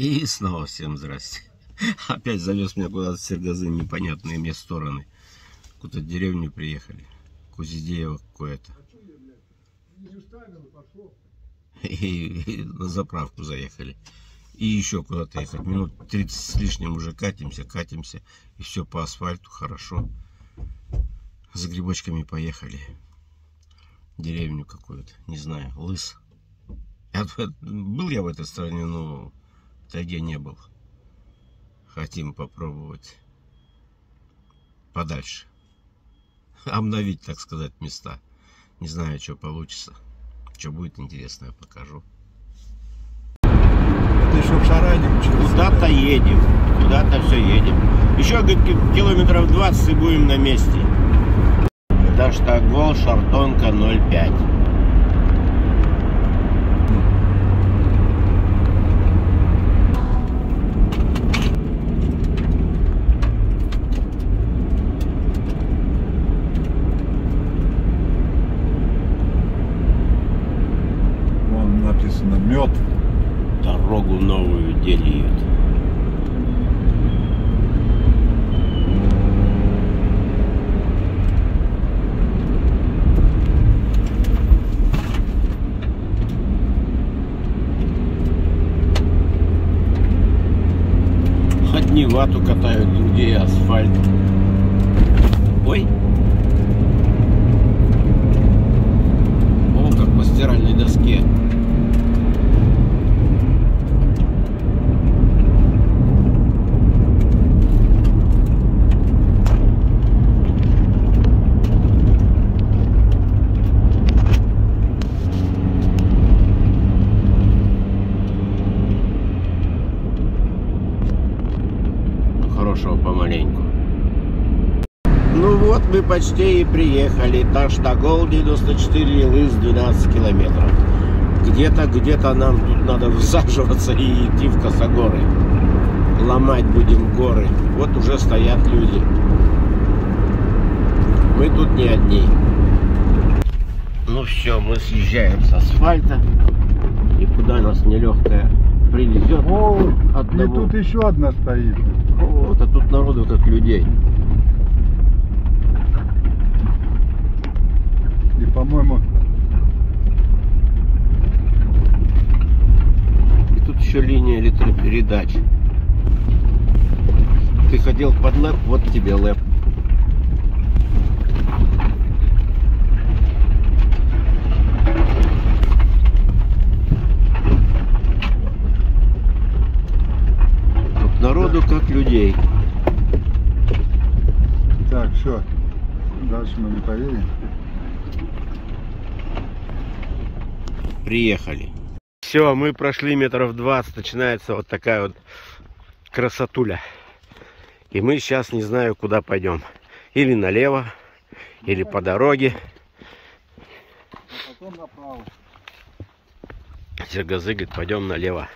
И снова всем здрасте. Опять завез меня куда-то Сергазы, непонятные мне стороны. Куда-то деревню приехали. Кузидеево какое-то. И, и на заправку заехали. И еще куда-то ехать. Минут 30 с лишним уже катимся, катимся. И все по асфальту хорошо. За грибочками поехали. Деревню какую-то, не знаю, лыс. Я, был я в этой стране, но тайге не был. Хотим попробовать подальше. Обновить, так сказать, места. Не знаю, что получится. Что будет интересно, я покажу. Это еще в Шаране. Куда-то едем. Куда-то все едем. Еще говорит, ки- километров 20 и будем на месте. Таштагол, Шартонка 05. Вон написано мед. Дорогу новую делают. Одни вату катают, другие асфальт. Ой. О, как по стиральной доске. Хорошего помаленьку. Ну вот мы почти и приехали. Таштагол 94 Лыс 12 километров. Где-то, где-то нам тут надо всаживаться и идти в Косогоры. Ломать будем горы. Вот уже стоят люди. Мы тут не одни. Ну все, мы съезжаем с асфальта. И куда нас нелегкая привезет. О, и Одного. тут еще одна стоит. Вот, а тут народу как людей. По-моему, И тут еще линия электропередач. Ты ходил под лэп, вот тебе лэп. Тут народу как людей. так, все. Дальше мы не поедем. Приехали. Все, мы прошли метров 20, начинается вот такая вот красотуля. И мы сейчас не знаю, куда пойдем. Или налево, или по дороге. Потом направо. Сергазы говорит, пойдем налево.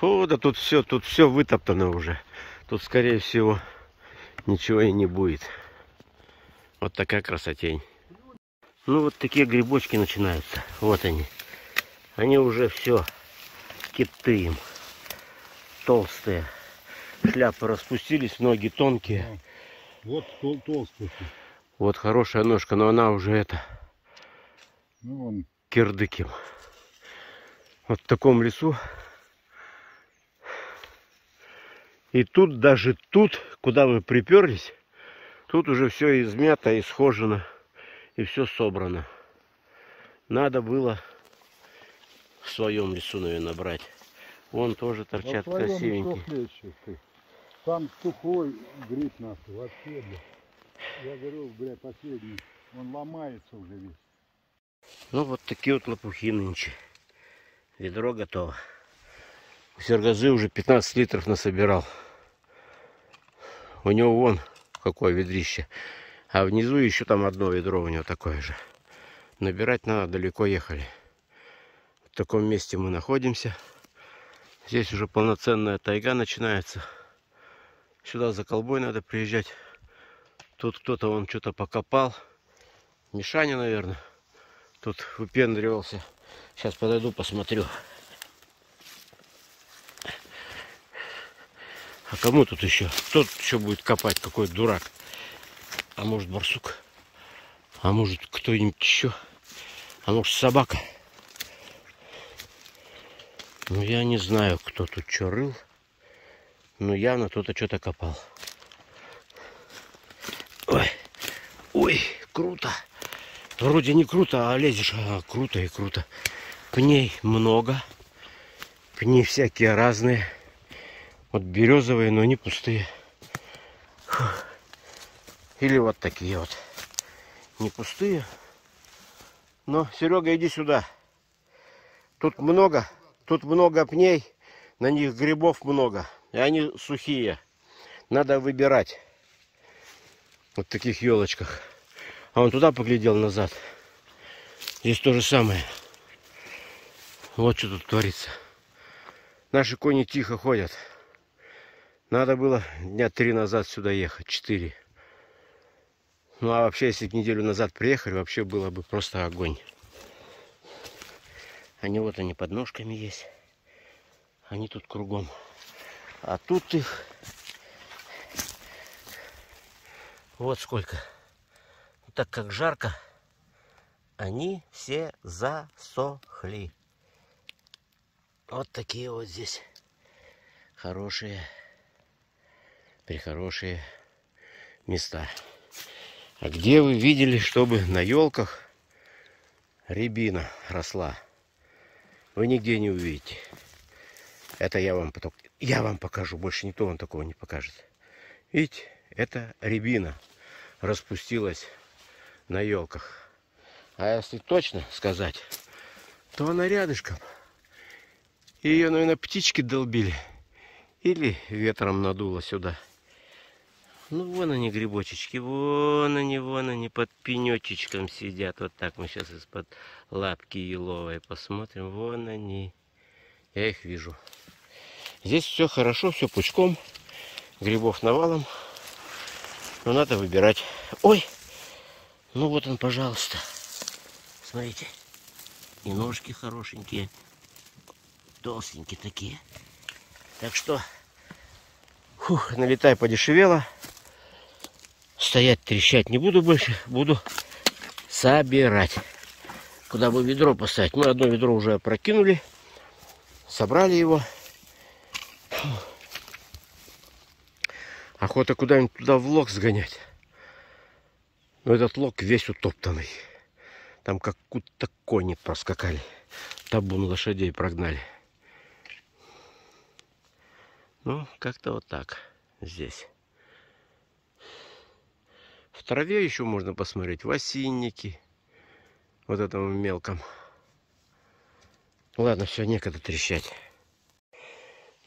Фу, да тут все, тут все вытоптано уже. Тут, скорее всего, ничего и не будет. Вот такая красотень. Ну, вот такие грибочки начинаются. Вот они. Они уже все киты им. Толстые. Шляпы распустились, ноги тонкие. Вот тол- толстый. Вот хорошая ножка, но она уже это, Ну, он кирдыким. Вот в таком лесу. И тут, даже тут, куда мы приперлись, тут уже все измято, исхожено и все собрано. Надо было в своем лесу, наверное, брать. Вон тоже торчат своем красивенькие. Там сухой гриб нахуй, вообще, бля. Я говорю, бля, последний. Он ломается уже весь. Ну, вот такие вот лопухи нынче. Ведро готово. У Сергазы уже 15 литров насобирал. У него вон какое ведрище. А внизу еще там одно ведро у него такое же. Набирать надо, далеко ехали. В таком месте мы находимся. Здесь уже полноценная тайга начинается. Сюда за колбой надо приезжать. Тут кто-то вон что-то покопал. Мишаня, наверное тут выпендривался. Сейчас подойду, посмотрю. А кому тут еще? Кто тут еще будет копать? Какой дурак? А может барсук? А может кто-нибудь еще? А может собака? Ну я не знаю, кто тут что рыл. Но явно кто-то что-то копал. Ой, ой, круто. Вроде не круто, а лезешь, а круто и круто. Пней много. Пни всякие разные. Вот березовые, но не пустые. Или вот такие вот. Не пустые. Но, Серега, иди сюда. Тут много, тут много пней, на них грибов много. И они сухие. Надо выбирать. Вот таких елочках. А он туда поглядел назад. Здесь то же самое. Вот что тут творится. Наши кони тихо ходят. Надо было дня три назад сюда ехать, четыре. Ну а вообще, если бы неделю назад приехали, вообще было бы просто огонь. Они вот они под ножками есть. Они тут кругом. А тут их вот сколько. Так как жарко, они все засохли. Вот такие вот здесь хорошие прихорошие места. А где вы видели, чтобы на елках рябина росла? Вы нигде не увидите. Это я вам потом, я вам покажу, больше никто вам такого не покажет. Видите, это рябина распустилась на елках. А если точно сказать, то она рядышком. Ее, наверное, птички долбили. Или ветром надуло сюда. Ну, вон они, грибочечки, вон они, вон они, под пенечечком сидят. Вот так мы сейчас из-под лапки еловой посмотрим. Вон они. Я их вижу. Здесь все хорошо, все пучком. Грибов навалом. Но надо выбирать. Ой! Ну вот он, пожалуйста. Смотрите. И ножки хорошенькие. Толстенькие такие. Так что, фух, налетай подешевело. Стоять, трещать не буду больше, буду собирать. Куда бы ведро поставить? Мы одно ведро уже опрокинули, собрали его. Охота куда-нибудь туда в лог сгонять. Но этот лог весь утоптанный. Там как будто кони проскакали. Табун лошадей прогнали. Ну, как-то вот так здесь. В траве еще можно посмотреть. В осинники. Вот этом мелком. Ладно, все, некогда трещать.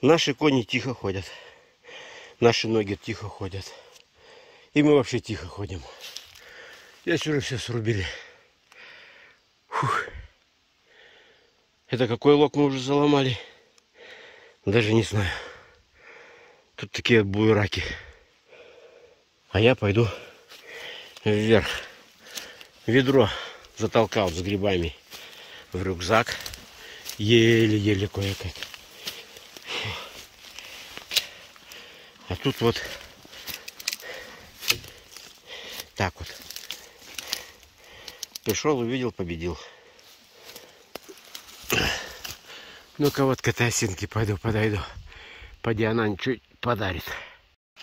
Наши кони тихо ходят. Наши ноги тихо ходят. И мы вообще тихо ходим. Здесь уже все срубили. Фух. Это какой лог мы уже заломали? Даже не знаю. Тут такие буераки. А я пойду вверх. Ведро затолкал с грибами в рюкзак. Еле-еле кое-как. А тут вот так вот. Пришел, увидел, победил. Ну-ка вот к этой осинке пойду, подойду. Поди она чуть подарит.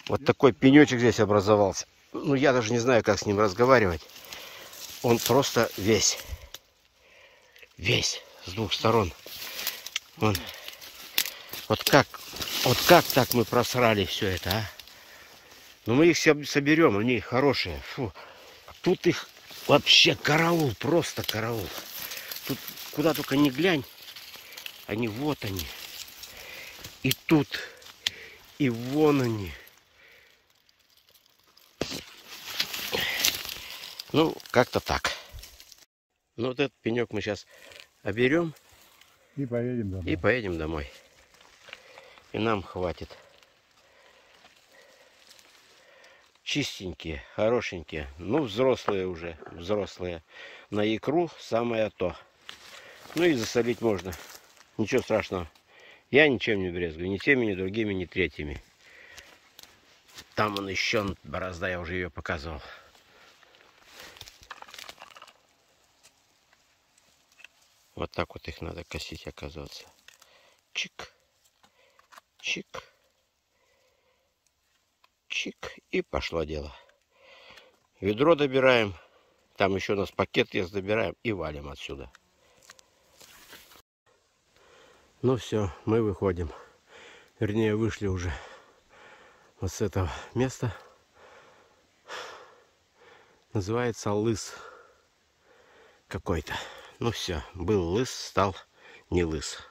Вот такой пенечек здесь образовался ну я даже не знаю, как с ним разговаривать. Он просто весь, весь с двух сторон. Он, вот как, вот как так мы просрали все это, а? Но ну, мы их соберем, они хорошие. Фу. Тут их вообще караул, просто караул. Тут куда только не глянь, они вот они. И тут, и вон они. Ну, как-то так. Ну, вот этот пенек мы сейчас оберем. И поедем домой. И поедем домой. И нам хватит. Чистенькие, хорошенькие. Ну, взрослые уже, взрослые. На икру самое то. Ну и засолить можно. Ничего страшного. Я ничем не брезгую. Ни теми, ни другими, ни третьими. Там он еще борозда, я уже ее показывал. Вот так вот их надо косить, оказывается. Чик, чик, чик. И пошло дело. Ведро добираем. Там еще у нас пакет есть, добираем и валим отсюда. Ну все, мы выходим. Вернее, вышли уже вот с этого места. Называется лыс какой-то. Ну все, был лыс, стал не лыс.